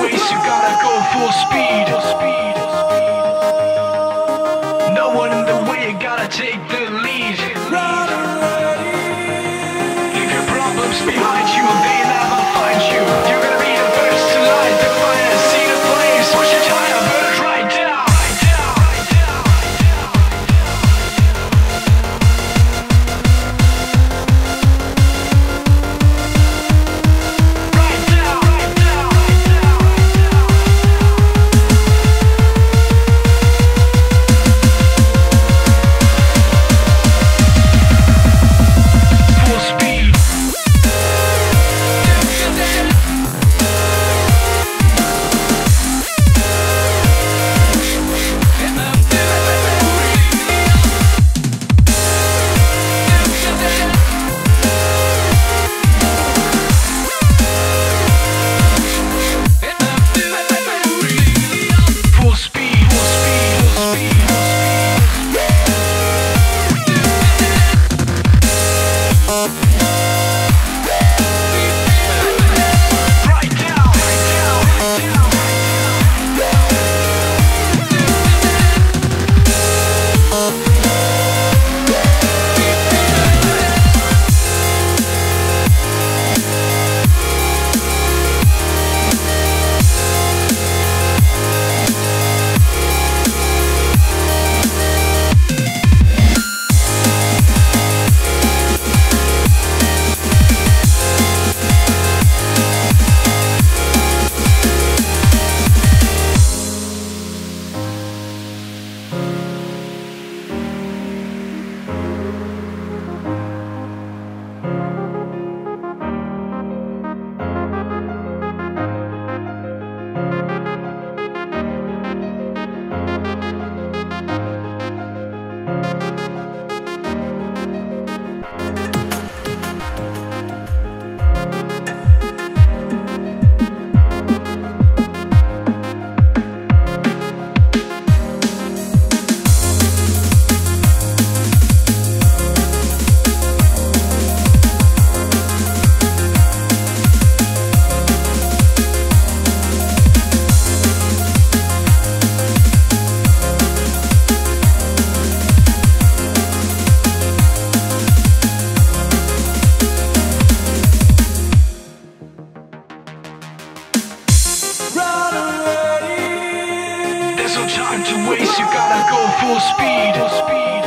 waste, you gotta go full speed. No one in the way, you gotta take the lead. waste, you gotta go full speed. Full speed.